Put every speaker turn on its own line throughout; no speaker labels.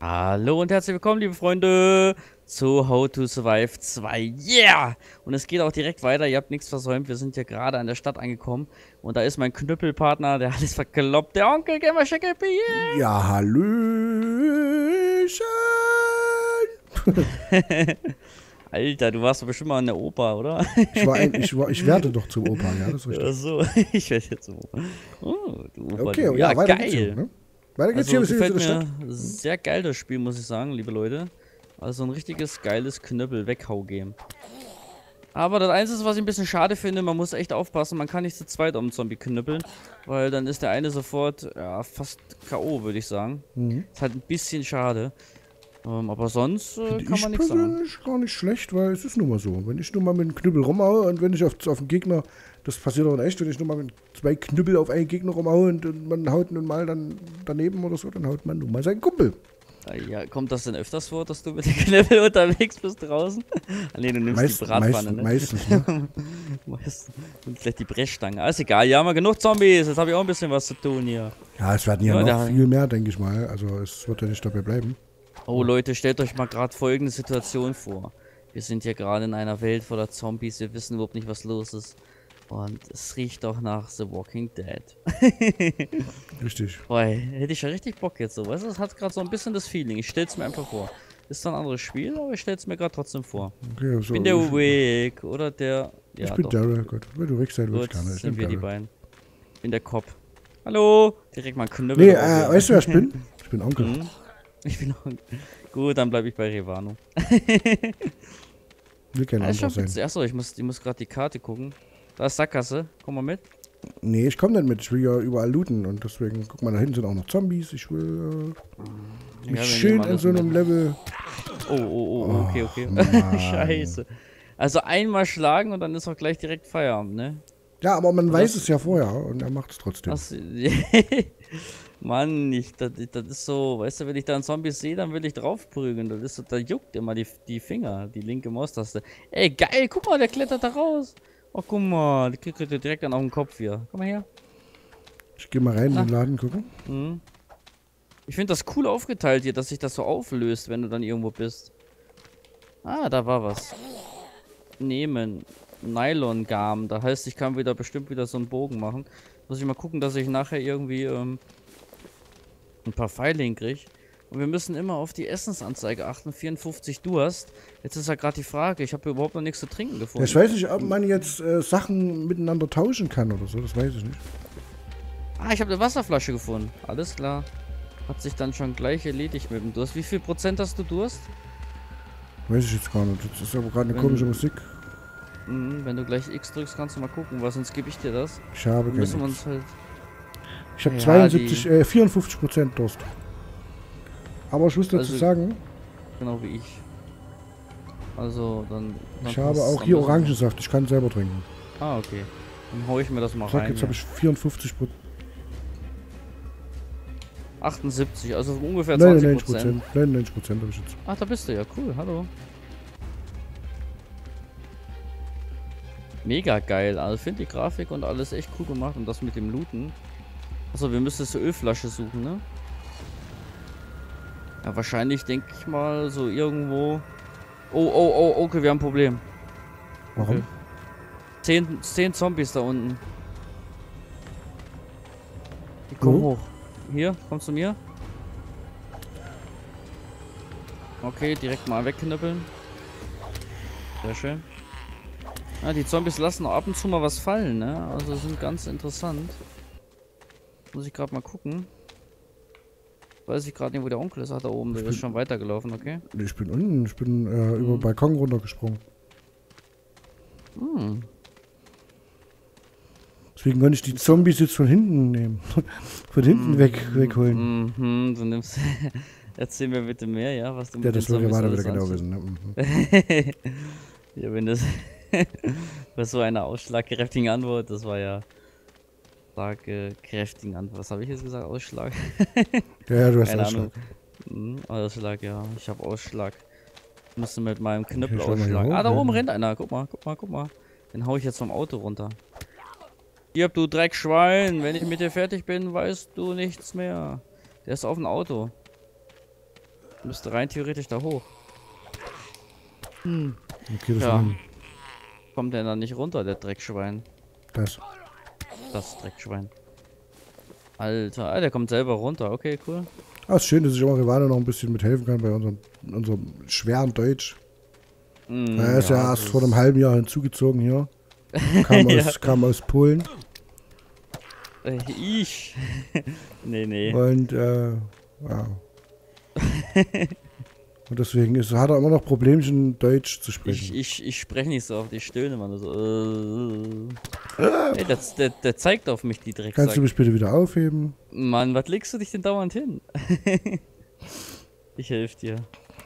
Hallo und herzlich willkommen, liebe Freunde, zu How to Survive 2. Yeah! Und es geht auch direkt weiter, ihr habt nichts versäumt, wir sind ja gerade an der Stadt angekommen. Und da ist mein Knüppelpartner, der alles verkloppt, der Onkel Gamer Schickepi. Yeah!
Ja, Hallöchen!
Alter, du warst doch bestimmt mal in der Oper, oder?
Ich, war ein, ich, war, ich werde doch zum Opa, ja, das ist richtig.
Ach so, ich werde jetzt zum Oper. Oh, du Oper.
Okay,
du.
ja,
ja geil.
geht's. Ne? Weiter geht's
Also,
hier,
gefällt mir
Stadt.
sehr geil das Spiel, muss ich sagen, liebe Leute. Also ein richtiges geiles Knüppel-Weghau-Game. Aber das Einzige, was ich ein bisschen schade finde, man muss echt aufpassen, man kann nicht zu zweit um einen Zombie knüppeln, weil dann ist der eine sofort, ja, fast K.O., würde ich sagen.
Mhm.
Ist halt ein bisschen schade. Ähm, aber sonst äh, kann
ich
man nichts sagen.
persönlich gar nicht schlecht, weil es ist nun mal so. Wenn ich nur mal mit einem Knüppel rumhaue und wenn ich auf, auf den Gegner, das passiert auch in echt, wenn ich nur mal mit zwei Knüppel auf einen Gegner rumhaue und, und man haut nun mal dann daneben oder so, dann haut man nun mal seinen Kumpel.
Äh, Ja, kommt das denn öfters vor, dass du mit dem Knüppel unterwegs bist draußen? ah, nee, du nimmst
Meist,
die Bratpfanne,
meist,
ne?
Meistens, ne?
Meistens. Und vielleicht die Brechstange. Alles egal, ja, haben wir genug Zombies. Jetzt habe ich auch ein bisschen was zu tun hier.
Ja, es werden ja,
Ja,
noch viel mehr, denke ich mal. Also es wird ja nicht dabei bleiben.
Oh Leute, stellt euch mal gerade folgende Situation vor. Wir sind hier gerade in einer Welt voller Zombies, wir wissen überhaupt nicht, was los ist. Und es riecht doch nach The Walking Dead.
Richtig.
Boah, hätte ich ja richtig Bock jetzt so. Weißt du, es hat gerade so ein bisschen das Feeling. Ich stell's mir einfach vor. Ist zwar ein anderes Spiel, aber ich stell's mir gerade trotzdem vor.
Okay, so,
Ich bin der Wick oder der. Ja,
ich bin
doch.
Daryl, Gott. Wenn du weg sein willst, gerne. Ich
sind wir die beiden. Ich bin der Cop. Hallo! Direkt mal ein Knüppel.
Nee, äh, weißt du, wer ich bin? Ich bin Onkel.
Mhm. Ich bin auch. Gut, dann bleibe ich bei Revano.
Will kein
Ja,
anderer sein.
Achso, ich muss, ich muss gerade die Karte gucken. Da ist Sackgasse. Komm mal mit.
Nee, ich komme nicht mit. Ich will ja überall looten und deswegen, guck mal, da hinten sind auch noch Zombies. Ich will äh,
Ja,
mich
wir
schön in so einem. Level.
Oh, oh, oh, okay, okay.
Mann.
Scheiße. Also einmal schlagen und dann ist auch gleich direkt Feierabend, ne?
Ja, aber man
Das-
weiß es ja vorher und er macht es trotzdem.
Mann, ich, das, das ist so, weißt du, wenn ich da einen Zombie sehe, dann will ich draufprügeln. Das ist so, da juckt immer die, die Finger, die linke Maustaste. Ey, geil, guck mal, der klettert da raus. Oh, guck mal, der kriegt dir direkt dann auf den Kopf hier. Komm mal her.
Ich gehe mal rein in
Ah.
den Laden gucken.
Mhm. Ich finde das cool aufgeteilt hier, dass sich das so auflöst, wenn du dann irgendwo bist. Ah, da war was. Nehmen. Nylon-Garn. Da heißt, ich kann wieder bestimmt wieder so einen Bogen machen. Muss ich mal gucken, dass ich nachher irgendwie ähm, ein paar Pfeile hinkriege. Und wir müssen immer auf die Essensanzeige achten. 54 Durst. Jetzt ist ja gerade die Frage, ich habe überhaupt noch nichts zu trinken
Ja,
gefunden.
ich weiß nicht, ob man jetzt äh, Sachen miteinander tauschen kann oder so. Das weiß ich nicht.
Ah, ich habe eine Wasserflasche gefunden. Alles klar. Hat sich dann schon gleich erledigt mit dem Durst. Wie viel Prozent hast du Durst?
Weiß ich jetzt gar nicht. Das ist aber gerade eine
Wenn-
komische Musik.
Mhm, wenn du gleich X drückst, kannst du mal gucken, weil sonst gebe ich dir das.
Ich habe
Dann müssen wir uns halt.
Ich habe
Ja,
72, äh, 54 Prozent Durst. Aber ich muss dazu
Also-
sagen,
Genau wie ich. Also, dann. dann
ich habe auch hier Orangensaft. Ich kann selber trinken.
Ah, okay. Dann hau ich mir das mal
Sag,
rein.
jetzt
hier.
habe ich 54 Prozent.
78, also ungefähr 20
99
Prozent.
Prozent. 99 Prozent habe ich jetzt.
Ach, da bist du ja. Cool, hallo. Mega geil. Also, finde die Grafik und alles echt cool gemacht und das mit dem Looten. Achso, wir müssen jetzt eine Ölflasche suchen, ne? Ja, wahrscheinlich denke ich mal so irgendwo. Oh, oh, oh, okay, wir haben ein Problem.
Warum?
Okay. Zehn, zehn Zombies da unten. Die kommen
Wo?
hoch. Hier, kommst du mir? Okay, direkt mal wegknüppeln. Sehr schön. Ja, die Zombies lassen auch ab und zu mal was fallen, ne? Also sind ganz interessant. Muss ich gerade mal gucken. Weiß ich gerade nicht, wo der Onkel ist. Ach, da oben, der
Ich
ist
bin-
schon weitergelaufen, okay?
Ich bin unten. Ich bin äh, über den
Mhm.
Balkon runtergesprungen.
Hm.
Deswegen konnte ich die Zombies jetzt von hinten nehmen. von hinten weg, wegholen.
Mhm, du nimmst. Erzähl mir bitte mehr, ja, was du
Ja,
mit
das
den
ja
Zombies
weiter wieder genau wissen. Ne? Mhm.
ja, wenn das bei so einer ausschlagkräftigen Antwort, das war ja aussagekräftigen Antwort. Was habe ich jetzt gesagt? Ausschlag?
Ja, ja, du hast
Keine
Ausschlag.
Ahnung. Mhm, Ausschlag, ja. Ich habe Ausschlag. Ich musste mit meinem Knüppel
hier
ausschlagen. Ah, da oben rennt einer. Guck mal, guck mal, guck mal. Den hau ich jetzt vom Auto runter. Hier, du Dreckschwein. Wenn ich mit dir fertig bin, weißt du nichts mehr. Der ist auf dem Auto. Müsste rein theoretisch da hoch.
Okay, das
Ja. Kommt der dann nicht runter, der Dreckschwein?
das.
Das Dreckschwein. Alter, ah, der kommt selber runter. Okay, cool.
Ah, ist schön, dass ich auch Rivane noch ein bisschen mithelfen kann bei unserem, unserem schweren Deutsch.
Mm,
er ist ja,
das
erst vor einem halben Jahr hinzugezogen hier. Kam aus,
Ja.
kam aus Polen.
Äh, ich. nee, nee.
Und, äh, ja. Und deswegen ist, hat er immer noch Problemchen, Deutsch zu
Ich,
sprechen.
ich, ich spreche nicht so auf die Stöhne, Mann. So, äh. Ey, der, der, der zeigt auf mich die
Kannst
Drecksack.
du mich bitte wieder aufheben?
Mann, was legst du dich denn dauernd hin? ich helfe dir.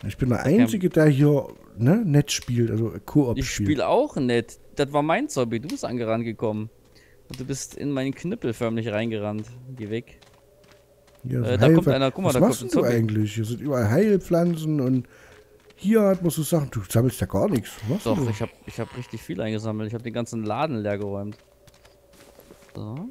Ich bin der Einzige, der hier ne, nett spielt, also Koop
Ich
spielt.
spiele auch nett. Das war mein Zombie. Du bist angerannt gekommen. Und du bist in meinen Knüppel förmlich reingerannt. Geh weg.
Hier
Äh, da kommt einer, guck mal,
Was
da
machst
kommt
du
ein Zombie.
eigentlich? Hier sind überall Heilpflanzen und hier hat man so Sachen. Du sammelst ja gar nichts. Was
Doch,
du?
ich habe ich hab richtig viel eingesammelt. Ich habe den ganzen Laden leer geräumt. So.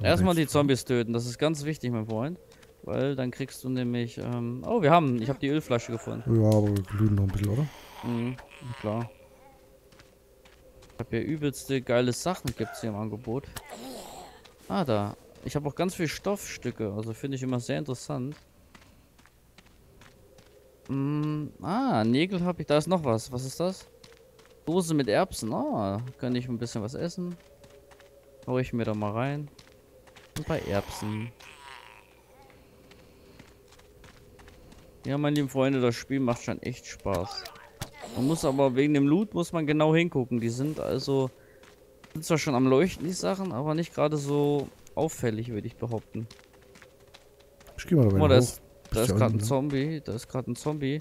Erstmal die. Zombies töten. Das ist ganz wichtig, mein Freund. Weil dann kriegst du nämlich. Ähm oh, wir haben. Ich habe die Ölflasche gefunden.
Ja, aber wir glühen noch ein bisschen, oder?
Mhm, klar. Ich habe hier übelste geile Sachen gibt's hier im Angebot. Ah, da. Ich habe auch ganz viel Stoffstücke, also finde ich immer sehr interessant. Mm, ah, Nägel habe ich. Da ist noch was. Was ist das? Dose mit Erbsen. Ah, kann ich ein bisschen was essen. Hau ich mir da mal rein. Ein paar Erbsen. Ja, meine lieben Freunde, das Spiel macht schon echt Spaß. Man muss aber wegen dem Loot muss man genau hingucken. Die sind also sind zwar schon am Leuchten die Sachen, aber nicht gerade so auffällig, würde ich behaupten.
Ich geh mal dabei
mal, da ist, da ist gerade ein
ne?
Zombie. Da ist gerade ein Zombie.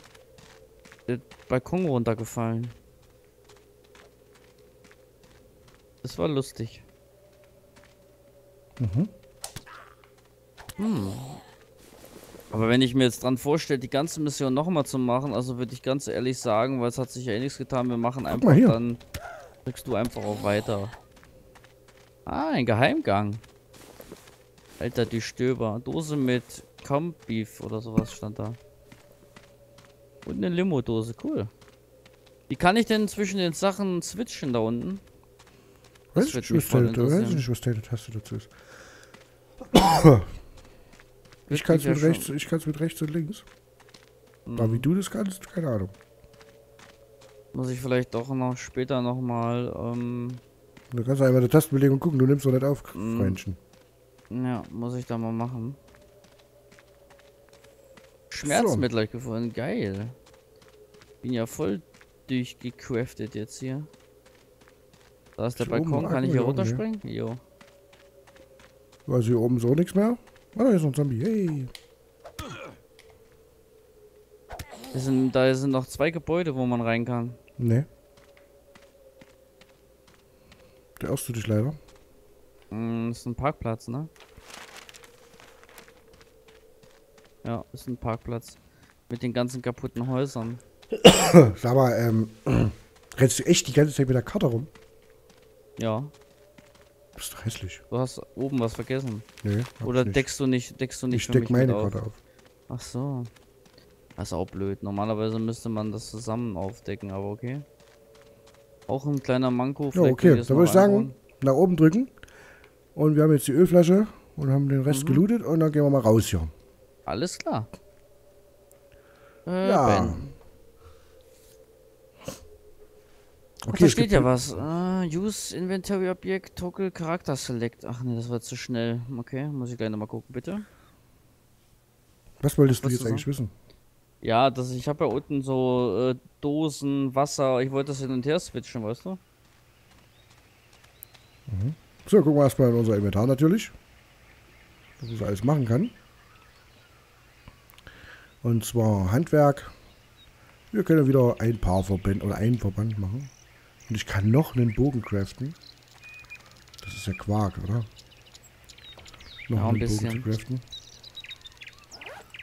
Der Balkon runtergefallen. Das war lustig.
Mhm.
Hm. Aber wenn ich mir jetzt dran vorstelle, die ganze Mission nochmal zu machen, also würde ich ganz ehrlich sagen, weil es hat sich ja eh nichts getan, wir machen einfach dann drückst du einfach auch weiter. Ah, ein Geheimgang. Alter, die Stöber. Dose mit Beef oder sowas stand da. Und eine Limo-Dose, cool. Wie kann ich denn zwischen den Sachen switchen da unten?
Weiß ich, nicht, weiß ich nicht, was deine Taste dazu ist. Ich kann es mit,
ja
rechts, ich kann's mit rechts und links.
Hm.
Aber wie du das kannst, keine Ahnung.
Muss ich vielleicht doch noch später nochmal, ähm,
Du kannst einmal die Tastenbelegung gucken, du nimmst doch nicht auf,
Mm.
Freundchen.
Ja, muss ich da mal machen. Schmerzmittel ich gefunden, geil. Bin ja voll durchgecraftet jetzt hier. Da ist der
Hier oben,
Balkon, kann ich
guck
hier
hier oben,
runterspringen? Jo.
Also hier oben so nichts mehr. Ah, da ist noch ein Zombie. Hey.
Sind, da sind noch zwei Gebäude, wo man rein kann.
Ne. Der du dich leider.
Mm, ist ein Parkplatz, ne? Ja, ist ein Parkplatz. Mit den ganzen kaputten Häusern.
Sag mal, ähm, rennst du echt die ganze Zeit mit der Karte rum?
Ja,
Das ist doch hässlich.
du hast oben was vergessen.
Nee.
Oder deckst du nicht, deckst du nicht
Ich deck meine
auf?
Karte auf.
Ach so. Das ist auch blöd. Normalerweise müsste man das zusammen aufdecken, aber okay. Auch ein kleiner Manko.
Ja, okay. Dann würde ich sagen, nach oben drücken. Und wir haben jetzt die Ölflasche und haben den Rest
Mhm.
gelootet und dann gehen wir mal raus hier.
Alles klar. Äh,
Ja.
Ben. Ach,
Okay,
da
es
steht ja was. Äh, use Inventory Objekt, Toggle Charakter Select. Ach nee, das war zu schnell. Okay, muss ich gleich nochmal gucken, bitte.
Was wolltest du
Was
jetzt
du
eigentlich wissen?
Ja, das, ich habe ja unten so äh, Dosen, Wasser. Ich wollte das hin und her switchen, weißt du?
So, gucken wir erstmal in unser Inventar natürlich. Was man so alles machen kann. Und zwar Handwerk. Wir können wieder ein paar Verbände oder einen Verband machen. Und ich kann noch einen Bogen craften. Das ist ja Quark, oder? Noch
Ja, ein
einen Bogen
bisschen.
zu craften.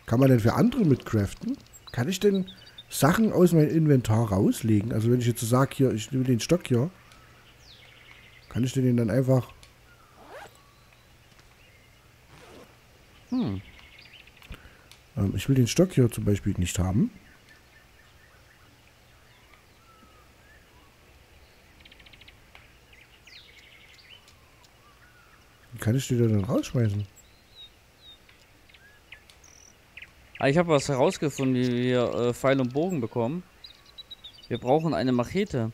Kann man denn für andere mit craften? Kann ich denn Sachen aus meinem Inventar rauslegen? Also wenn ich jetzt so sage, hier, ich nehme den Stock hier. Kann ich den dann einfach
Hm.
Ähm, ich will den Stock hier zum Beispiel nicht haben. Wie kann ich die denn rausschmeißen?
Ah, ich habe was herausgefunden, wie wir äh, Pfeil und Bogen bekommen. Wir brauchen eine Machete,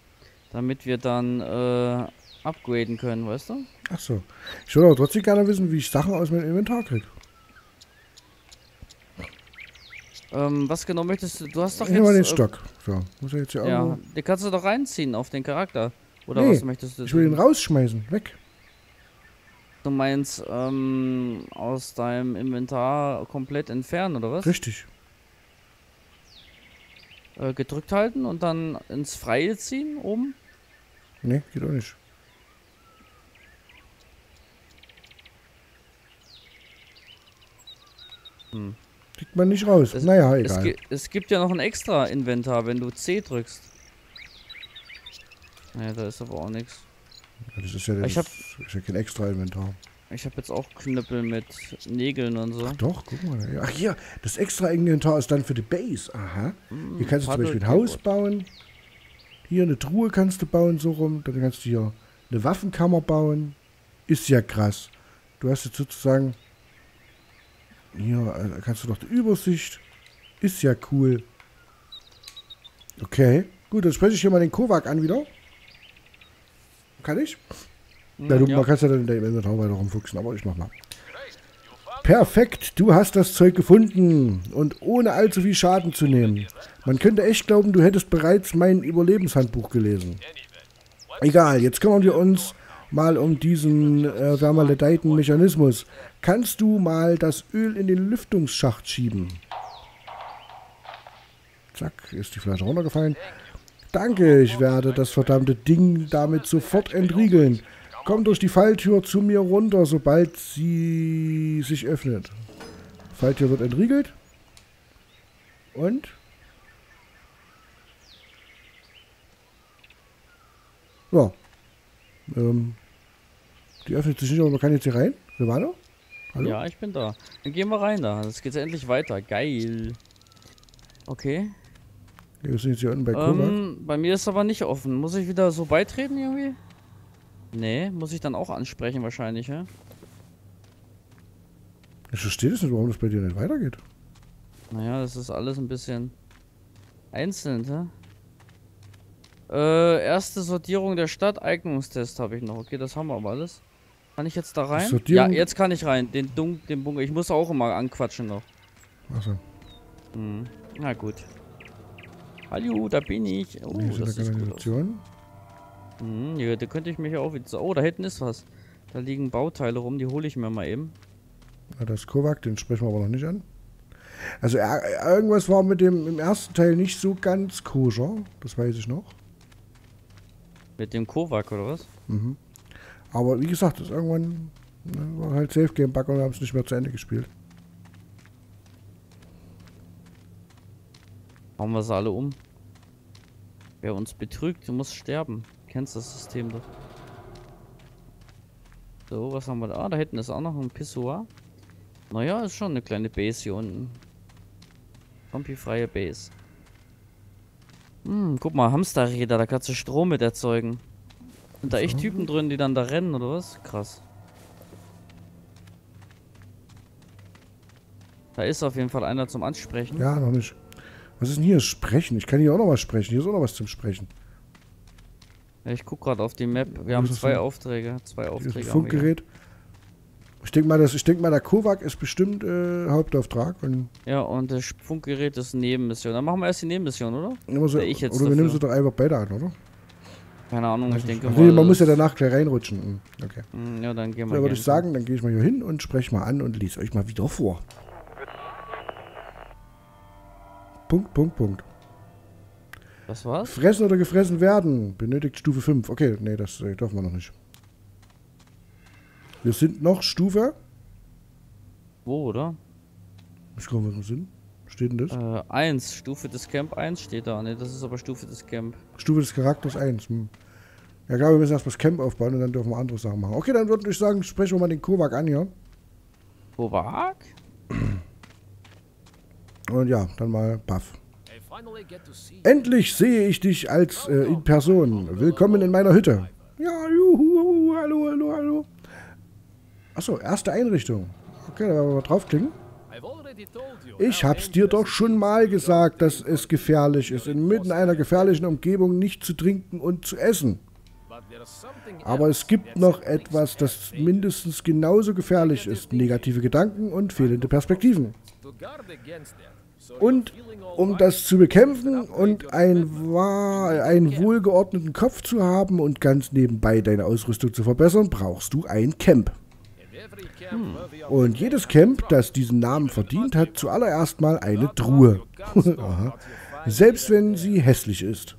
damit wir dann äh, upgraden können, weißt du?
Ach so. Ich würde aber trotzdem gerne wissen, wie ich Sachen aus meinem Inventar kriege.
Ähm, was genau möchtest du? Du hast doch
Ich nehme mal den
jetzt... äh,
Stock. So, muss er jetzt hier
Ja,
irgendwo...
den kannst du doch reinziehen auf den Charakter. Oder
Nee,
was möchtest du?
Ich will ihn rausschmeißen. Weg.
Du meinst, ähm, aus deinem Inventar komplett entfernen, oder was?
Richtig.
Äh, gedrückt halten und dann ins Freie ziehen, oben?
Nee, geht auch nicht.
Hm.
Kriegt man nicht raus.
Es-
naja,
Es,
egal.
gi es gibt ja noch ein extra Inventar, wenn du C drückst. Ja, da ist aber auch nichts.
Das ist ja, das
Ich hab-
ist ja kein extra Inventar.
Ich habe jetzt auch Knüppel mit Nägeln und so.
Doch, guck mal. Ach hier, das extra Inventar ist dann für die Base. Aha.
Hm,
Hier kannst du zum Beispiel ein Haus bauen. Hier eine Truhe kannst du bauen, so rum. Dann kannst du hier eine Waffenkammer bauen. Ist ja krass. Du hast jetzt sozusagen... Hier äh, kannst du noch die Übersicht. Ist ja cool. Okay. Gut, dann spreche ich hier mal den Kovac an wieder. Kann ich?
Hm,
Ja, du
ja.
kannst ja dann in der Inventar weiter rumfuchsen, aber ich mach mal. Perfekt, du hast das Zeug gefunden und ohne allzu viel Schaden zu nehmen. Man könnte echt glauben, du hättest bereits mein Überlebenshandbuch gelesen. Egal, jetzt kümmern wir uns mal um diesen äh, vermaledeiten Mechanismus. Kannst du mal das Öl in den Lüftungsschacht schieben? Zack, ist die Flasche runtergefallen. Danke, ich werde das verdammte Ding damit sofort entriegeln. Komm durch die Falltür zu mir runter, sobald sie sich öffnet. Falltür wird entriegelt. Und? Ja. Ähm, die öffnet sich nicht, aber man kann jetzt hier rein. Silvano? Hallo?
Ja, ich bin da. Dann gehen wir rein da. Jetzt geht's endlich weiter. Geil. Okay.
Wir sind jetzt hier unten bei.
Ähm, bei mir ist aber nicht offen. Muss ich wieder so beitreten irgendwie? Nee, muss ich dann auch ansprechen wahrscheinlich, ja?
Ich verstehe das nicht, warum das bei dir nicht weitergeht.
Naja, das ist alles ein bisschen einzeln, hä? Äh, erste Sortierung der Stadt, Eignungstest habe ich noch. Okay, das haben wir aber alles. Kann ich jetzt da rein? Ja, jetzt kann ich rein. Den Dun den Bunker. Ich muss auch immer anquatschen noch.
Achso,
Hm. Na gut. Hallo, da bin ich. Oh,
ist
das
eine
ist gut. Hm, ja, da könnte ich mich auch wieder... Oh, da hinten ist was. Da liegen Bauteile rum, die hole ich mir mal eben.
Ja, das ist Kovac, den sprechen wir aber noch nicht an. Also irgendwas war mit dem im ersten Teil nicht so ganz koscher, das weiß ich noch.
Mit dem Kovac, oder was?
Mhm. Aber wie gesagt, das irgendwann ne, war halt Safe Game Bug und wir haben es nicht mehr zu Ende gespielt.
Hauen wir sie alle um. Wer uns betrügt, muss sterben. Kennst das System doch. So, was haben wir da? Ah, da hinten ist auch noch ein Pissoir. Naja, ist schon eine kleine Base hier unten. Zombie-freie Base. Hm, guck mal, Hamsterräder, da kannst du Strom mit erzeugen. Sind da echt
So.
Typen drin, die dann da rennen, oder was? Krass. Da ist auf jeden Fall einer zum Ansprechen.
Ja, noch nicht. Was ist denn hier? Sprechen. Ich kann hier auch noch was sprechen. Hier ist auch noch was zum Sprechen.
Ja, ich guck gerade auf die Map. Wir haben zwei
denn?
Aufträge. Zwei Aufträge. hier.
Funkgerät. Ich denke mal, das- ich denk mal, der Kovac ist bestimmt äh, Hauptauftrag. Und
Ja, und das Funkgerät ist Nebenmission. Dann machen wir erst die Nebenmission, oder?
immer so,
ich jetzt
oder wir nehmen sie doch einfach beide an, oder?
Keine Ahnung, ich denke
Ach
mal.
nee, man muss ja danach gleich reinrutschen. Hm, Okay.
Hm, Ja, dann gehen wir.
würde
gern.
ich sagen, dann gehe ich mal hier hin und spreche mal an und lese euch mal wieder vor. Punkt, Punkt, Punkt.
Was war's?
Fressen oder gefressen werden. Benötigt Stufe 5. Okay, nee, das äh, dürfen wir noch nicht. Wir sind noch Stufe.
Wo, oder?
Ich was wir sind. Steht denn das?
Äh, 1. Stufe des Camp 1 steht da. Ne, das ist aber Stufe des Camp.
Stufe des Charakters 1. Hm. Ja, klar, wir müssen erst das Camp aufbauen und dann dürfen wir andere Sachen machen. Okay, dann würde ich sagen, sprechen wir mal den Kovac an hier.
Kovac?
Und ja, dann mal Buff. Endlich sehe ich dich als äh, in Person. Willkommen in meiner Hütte. Ja, juhu, hallo, hallo, hallo. Achso, erste Einrichtung. Okay, da werden wir mal draufklicken. Ich hab's dir doch schon mal gesagt, dass es gefährlich ist, inmitten einer gefährlichen Umgebung nicht zu trinken und zu essen. Aber es gibt noch etwas, das mindestens genauso gefährlich ist. Negative Gedanken und fehlende Perspektiven. Und um das zu bekämpfen und ein, einen wohlgeordneten Kopf zu haben und ganz nebenbei deine Ausrüstung zu verbessern, brauchst du ein Camp. Hm. Und jedes Camp, das diesen Namen verdient, hat zuallererst mal eine Truhe. Selbst wenn sie hässlich ist.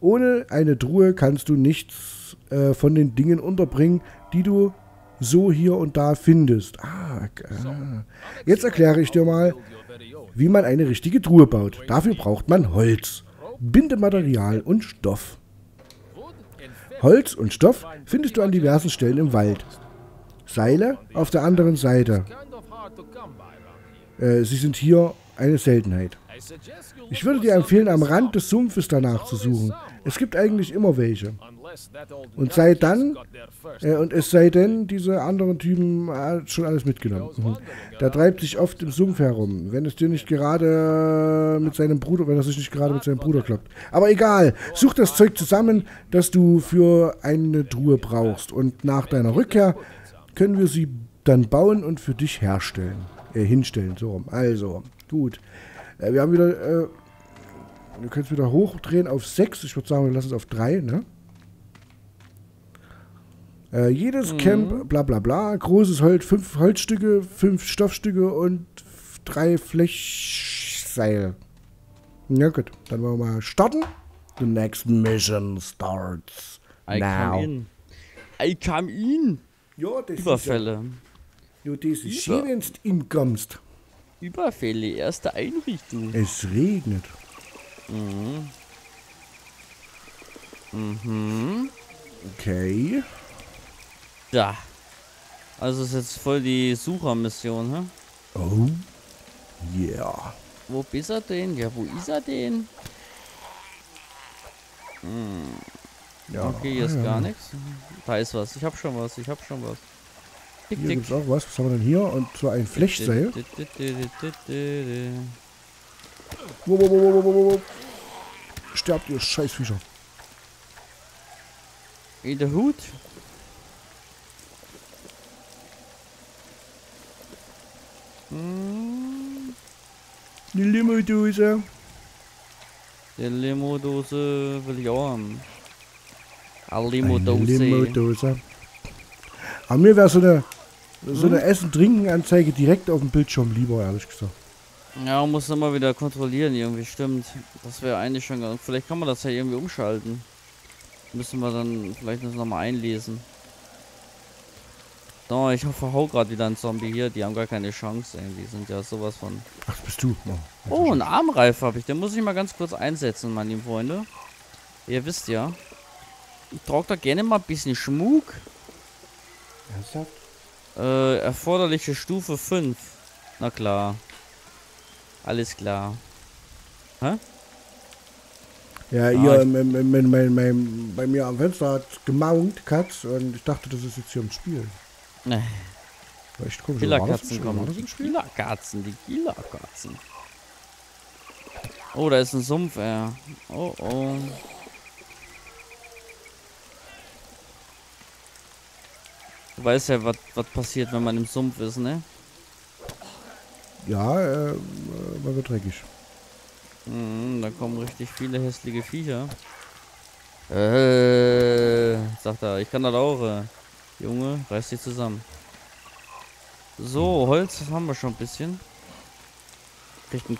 Ohne eine Truhe kannst du nichts äh, von den Dingen unterbringen, die du so hier und da findest. Ah, ah. Jetzt erkläre ich dir mal, wie man eine richtige Truhe baut. Dafür braucht man Holz, Bindematerial und Stoff. Holz und Stoff findest du an diversen Stellen im Wald. Seile auf der anderen Seite. Äh, sie sind hier eine Seltenheit. Ich würde dir empfehlen, am Rand des Sumpfes danach zu suchen. Es gibt eigentlich immer welche. Und sei dann, äh, und es sei denn, diese anderen Typen hat schon alles mitgenommen. Mhm. Da treibt sich oft im Sumpf herum, wenn es dir nicht gerade mit seinem Bruder, wenn er sich nicht gerade mit seinem Bruder klappt. Aber egal, such das Zeug zusammen, das du für eine Truhe brauchst. Und nach deiner Rückkehr können wir sie dann bauen und für dich herstellen. Äh, hinstellen, so rum. Also, gut. Äh, wir haben wieder, äh, wir können es wieder hochdrehen auf 6. Ich würde sagen, wir lassen es auf 3, ne? Äh, jedes mhm. Camp, bla bla bla, großes Holz, fünf Holzstücke, fünf Stoffstücke und drei Flechseil. Ja gut, dann wollen wir mal starten. The next mission starts I now.
Come in. I come in.
Ja, das
Überfälle.
Ist ja, ja, das ist schön, wenn du inkommst.
Überfälle, erste Einrichtung.
Es regnet.
Mhm. Mhm.
Okay.
Ja. Also ist jetzt voll die Suchermission, hä?
Oh. Yeah.
Wo bist er denn? Ja, wo ist er denn? Hm. Ja. Okay, hier ist ja. gar nichts. Da ist was. Ich hab schon was. Ich hab schon was.
Tick, hier tick. gibt's auch was. Was haben wir denn hier? Und zwar ein Flechtseil. Sterbt ihr Scheißviecher.
In der Hut?
Hm. Eine Limo-Dose.
Die Limo-Dose will ich auch haben. Eine Limo-Dose.
Limo-Dose. Aber mir wäre so eine, so eine hm? Essen-Trinken-Anzeige direkt auf dem Bildschirm lieber, ehrlich gesagt.
Ja, muss immer wieder kontrollieren, irgendwie, stimmt. Das wäre eigentlich schon ganz. Vielleicht kann man das ja irgendwie umschalten. Müssen wir dann vielleicht das nochmal einlesen. No, ich verhau gerade wieder einen Zombie hier. Die haben gar keine Chance, ey. Die sind ja sowas von...
Ach, bist du.
Oh, oh einen Armreif habe ich. Den muss ich mal ganz kurz einsetzen, meine lieben Freunde. Ihr wisst ja. Ich trage da gerne mal ein bisschen Schmuck.
Ernsthaft?
Äh, erforderliche Stufe 5. Na klar. Alles klar. Hä?
Ja, ah, hier bei mir am Fenster hat gemaunt, Katz, und ich dachte, das ist jetzt hier im Spiel.
Nee.
Echt komisch.
Killerkatzen kommen. Die Killerkatzen, die Killerkatzen. Oh, da ist ein Sumpf, ey. Oh, oh. Du weißt ja, was passiert, wenn man im Sumpf ist, ne?
Ja, äh, man wird dreckig.
Mhm, da kommen richtig viele hässliche Viecher. Äh, sagt er, ich kann das auch. Äh. Junge, reiß dich zusammen. So, Holz das haben wir schon ein bisschen.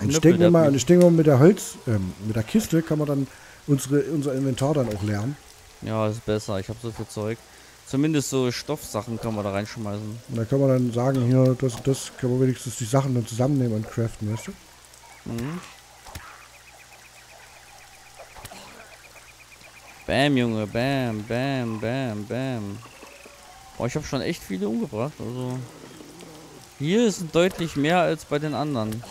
Und ich denke mal, ich denke mal, mit der Holz, ähm, mit der Kiste kann man dann unsere, unser Inventar dann auch lernen.
Ja, ist besser. Ich habe so viel Zeug. Zumindest so Stoffsachen kann man da reinschmeißen.
Und da kann man dann sagen, hier, das das, kann man wenigstens die Sachen dann zusammennehmen und craften, weißt du? Mhm.
Bam, Junge, bam, bam, bam, bam. Oh, ich habe schon echt viele umgebracht. Also hier ist deutlich mehr als bei den anderen.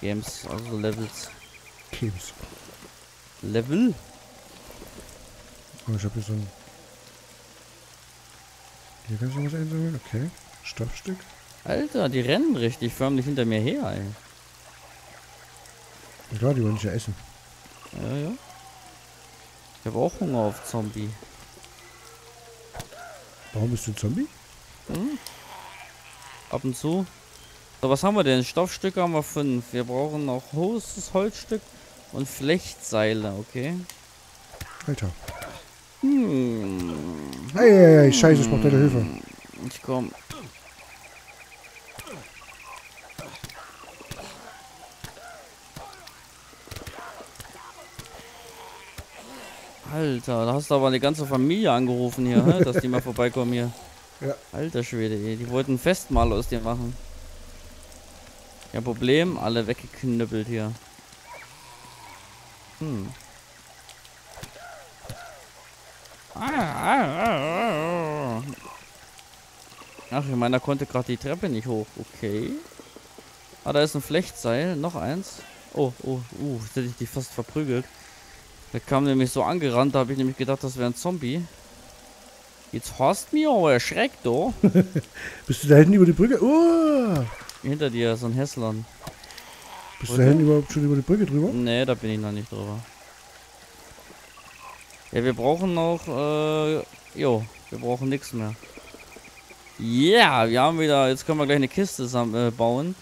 Games, also so Levels.
Games.
Level?
Oh, ich habe hier so ein... Hier kannst du was einsammeln? Okay. Stoffstück.
Alter, die rennen richtig förmlich hinter mir her, ey.
Ja, klar, die wollen sich ja essen.
Ja, ja. Ich habe auch Hunger auf Zombie.
Warum bist du ein Zombie?
Hm? Ab und zu. So, was haben wir denn? Stoffstücke haben wir fünf. Wir brauchen noch Hoses, Holzstück und Flechtseile, okay?
Alter.
Hm.
Ey, ey, ey, scheiße, ich brauch deine Hilfe.
Ich komm. Alter, da hast du aber eine ganze Familie angerufen hier, dass die mal vorbeikommen hier.
Ja.
Alter Schwede, ey. die wollten ein Festmahl aus dir machen. Kein Problem, alle weggeknüppelt hier. Hm. Ach, ich meine, da konnte gerade die Treppe nicht hoch. Okay. Ah, da ist ein Flechtseil. Noch eins. Oh, oh, uh, jetzt hätte ich die fast verprügelt. Der kam nämlich so angerannt, da habe ich nämlich gedacht, das wäre ein Zombie. Jetzt hast mir aber erschreckt, du.
Bist du da hinten über die Brücke? Oh!
Hinter dir so ein Hässlern.
Bist du da hinten überhaupt schon über die Brücke drüber?
Nee, da bin ich noch nicht drüber. Ja, wir brauchen noch, äh, jo, wir brauchen nichts mehr. Ja, yeah, wir haben wieder, jetzt können wir gleich eine Kiste äh, bauen.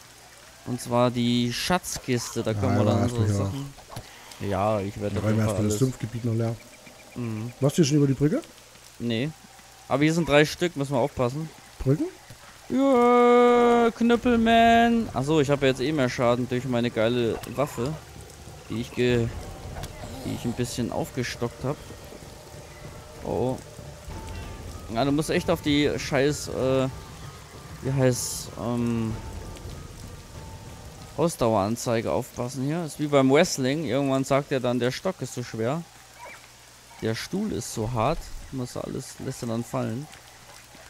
Und zwar die Schatzkiste, da können
Ja,
wir dann
ja, mal
Sachen... Ja, ich werde
rein
Fall
erstmal das. Sumpfgebiet noch leer.
Mhm.
Warst du schon über die Brücke?
Nee. Aber hier sind drei Stück, müssen wir aufpassen.
Brücken?
Ja, Knüppelman. Achso, ich habe jetzt eh mehr Schaden durch meine geile Waffe, die ich ge die ich ein bisschen aufgestockt habe. Oh. Ja, du musst echt auf die scheiß, äh, wie heißt, ähm, Ausdaueranzeige aufpassen hier. Ist wie beim Wrestling. Irgendwann sagt er dann, der Stock ist zu schwer. Der Stuhl ist zu hart. Muss alles, lässt er dann fallen.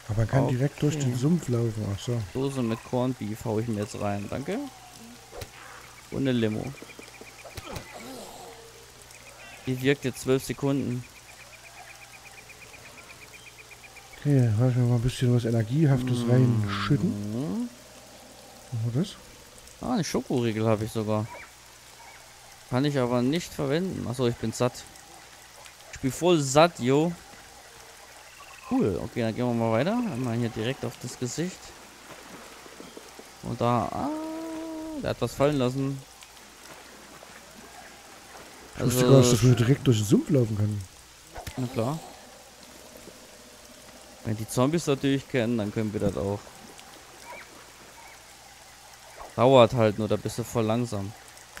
Aber man kann
Okay.
direkt durch den Sumpf laufen. Ach so.
Dose mit Corned Beef hau ich mir jetzt rein. Danke. Und eine Limo. Die wirkt jetzt 12 Sekunden.
Okay, lass ich mir mal ein bisschen was Energiehaftes reinschütten.
Mhm.
Was war das?
Ah, einen Schokoriegel habe ich sogar. Kann ich aber nicht verwenden. Achso, ich bin satt. Ich bin voll satt, yo. Cool, okay, dann gehen wir mal weiter. Einmal hier direkt auf das Gesicht. Und da, ah, der hat was fallen lassen.
Ich wusste gar nicht, dass man direkt durch den Sumpf laufen kann.
Na klar. Wenn die Zombies natürlich kennen, dann können wir das auch. Dauert halt nur, da bist du voll langsam.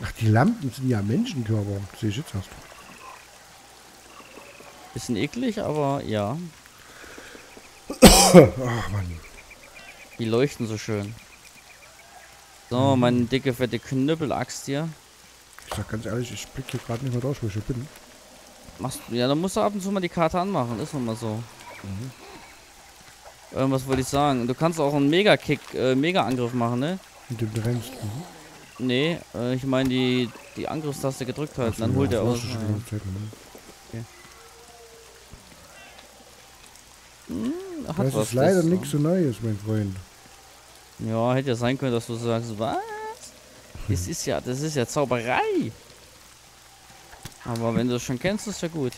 Ach, die Lampen sind ja Menschenkörper. Sehe ich jetzt erst.
Bisschen eklig, aber ja.
Ach, Mann.
Die leuchten so schön. So,
Mhm.
meine dicke, fette Knüppelaxt hier.
Ich sag ganz ehrlich, ich blick hier gerade nicht mehr durch, wo ich hier bin.
Machst ja, dann musst du ab und zu mal die Karte anmachen. Ist nun mal so.
Mhm.
Ähm, was wollte ich sagen? Du kannst auch einen Mega-Kick, äh, Mega-Angriff machen, ne?
Mit dem du rennst. Mhm.
Nee, äh, ich meine die, die Angriffstaste gedrückt halten, dann
ja,
holt er aus.
du ganze Zeit, mhm.
Hm,
Das
was,
ist leider
das,
nichts so Neues, mein Freund.
Ja, hätte ja sein können, dass du sagst, was? Das ist ja, das ist ja Zauberei. Aber wenn du es schon kennst, ist ja gut.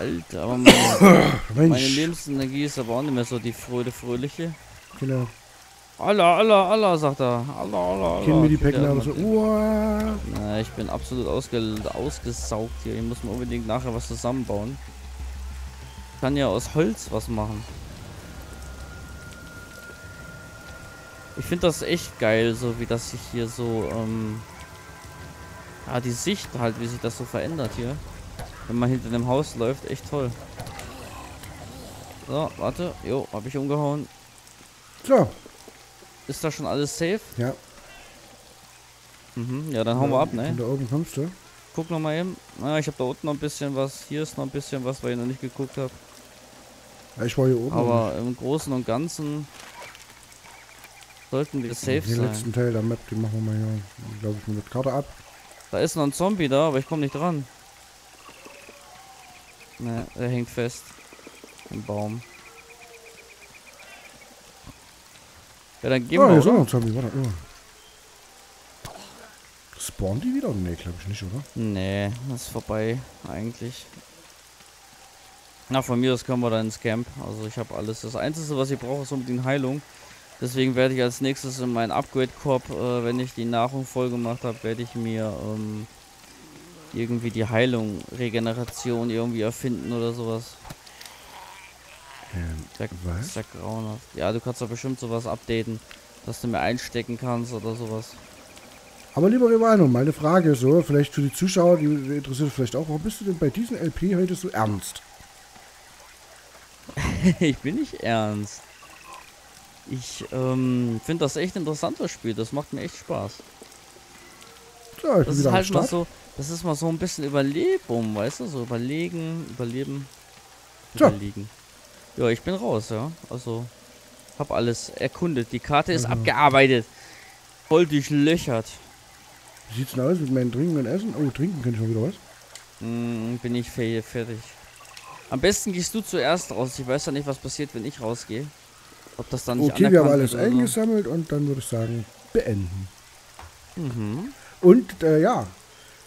Alter, aber meine, meine Lebensenergie ist aber auch nicht mehr so die fröde, fröhliche.
genau.
Allah, Allah, Allah, sagt er. Allah, Allah, Allah.
Kennen mir die Päckler aber so, uah.
Na, ich bin absolut ausge ausgesaugt hier. Ich muss mir unbedingt nachher was zusammenbauen. Ich kann ja aus Holz was machen. Ich finde das echt geil, so wie das sich hier so, ähm, ja, die Sicht halt, wie sich das so verändert hier. Wenn man hinter dem Haus läuft, echt toll. So, warte. Jo, hab ich umgehauen.
So,
Ist da schon alles safe?
ja.
Mhm, ja, dann hauen wir ab, ne?
Da oben kommst du.
Guck noch mal eben. Ah, ich habe da unten noch ein bisschen was. Hier ist noch ein bisschen was, weil ich noch nicht geguckt habe.
Ja, ich war hier oben.
Aber im Großen und Ganzen Sollten wir safe
Den
sein.
letzten Teil der Map, den machen wir mal hier, glaube ich, mit Karte ab.
Da ist noch ein Zombie da, aber ich komme nicht dran. Ne, er hängt fest. Im Baum. Ja, dann gehen
Ah,
wir. oder?
noch ein Zombie, warte. Oh. Spawnen die wieder? Nee, glaube ich nicht, oder?
Nee, das ist vorbei, eigentlich. Na, von mir aus können wir dann ins Camp. Also ich habe alles. Das Einzige, was ich brauche, ist unbedingt Heilung. Deswegen werde ich als nächstes in meinen Upgrade-Korb, äh, wenn ich die Nahrung voll gemacht habe, werde ich mir ähm, irgendwie die Heilung, Regeneration irgendwie erfinden oder sowas.
Ähm,
Der,
was?
ist ja grauenhaft. Ja, du kannst doch bestimmt sowas updaten, dass du mir einstecken kannst oder sowas.
Aber lieber Rivano, meine Frage ist so, vielleicht für die Zuschauer, die interessiert vielleicht auch, warum bist du denn bei diesem LP heute so ernst?
ich bin nicht ernst. Ich ähm, finde das echt ein interessantes Spiel. Das macht mir echt Spaß.
Ja, ich bin
Das ist
wieder am
halt mal so, das ist mal so ein bisschen Überlebung, weißt du? So überlegen, überleben,
Tja.
überlegen. Ja, ich bin raus, ja. Also, hab alles erkundet. Die Karte ist
Also.
abgearbeitet. Voll durchlöchert.
Wie sieht's denn aus mit meinem Trinken und Essen? Oh, trinken kann ich schon wieder was.
Mm, bin ich fe- fertig. Am besten gehst du zuerst raus. Ich weiß ja nicht, was passiert, wenn ich rausgehe. Ob das dann nicht
Okay, wir haben alles eingesammelt und dann würde ich sagen, beenden.
Mhm.
Und äh, ja,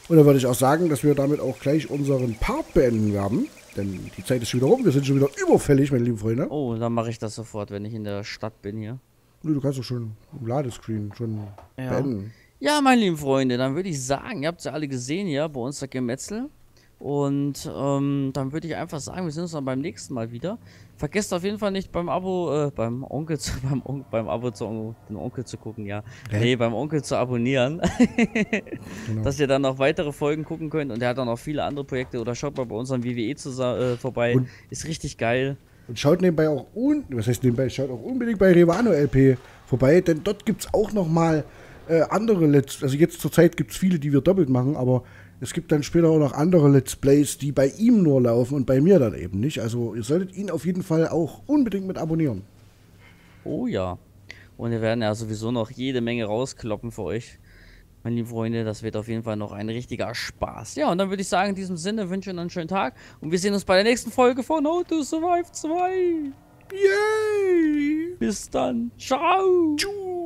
und dann würde ich auch sagen, dass wir damit auch gleich unseren Part beenden werden. Denn die Zeit ist schon wieder rum, wir sind schon wieder überfällig, meine lieben Freunde.
Oh, dann mache ich das sofort, wenn ich in der Stadt bin hier.
Du kannst doch schon im Ladescreen schon
Ja.
beenden.
Ja, meine lieben Freunde, dann würde ich sagen, ihr habt es ja alle gesehen hier bei uns der Gemetzel. Und ähm, dann würde ich einfach sagen, wir sehen uns dann beim nächsten Mal wieder. Vergesst auf jeden Fall nicht beim Abo, äh, beim Onkel zu, beim, On beim Abo zu den Onkel zu gucken, ja.
Hä?
Nee, beim Onkel zu abonnieren.
Genau.
dass ihr dann noch weitere Folgen gucken könnt. Und er hat auch noch viele andere Projekte. Oder schaut mal bei unserem WWE äh, vorbei.
Und-
Ist richtig geil.
Und schaut nebenbei auch, un was heißt nebenbei, schaut auch unbedingt bei Revano LP vorbei, denn dort gibt es auch nochmal äh, andere Let's, also jetzt zur Zeit gibt es viele, die wir doppelt machen, aber es gibt dann später auch noch andere Let's Plays, die bei ihm nur laufen und bei mir dann eben nicht. Also ihr solltet ihn auf jeden Fall auch unbedingt mit abonnieren.
Oh ja. Und wir werden ja sowieso noch jede Menge rauskloppen für euch. Meine lieben Freunde, das wird auf jeden Fall noch ein richtiger Spaß. Ja, und dann würde ich sagen, in diesem Sinne wünsche ich Ihnen einen schönen Tag. Und wir sehen uns bei der nächsten Folge von How to Survive 2.
Yay!
Bis dann. Ciao.
Tschüss!